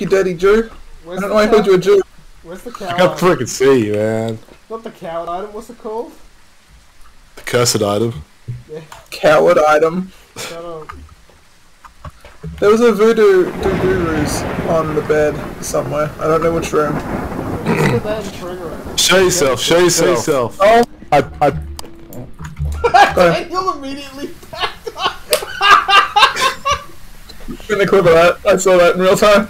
you Daddy Jew. Where's I don't know I called you a Jew. Where's the I can't freaking see you, man. Not the coward item. What's it called? The cursed item. Yeah. Coward item. There was a voodoo gurus on the bed somewhere. I don't know which room. Show yourself, show yourself. Oh, I, I, Okay. You'll immediately in the clip that. I saw that in real time.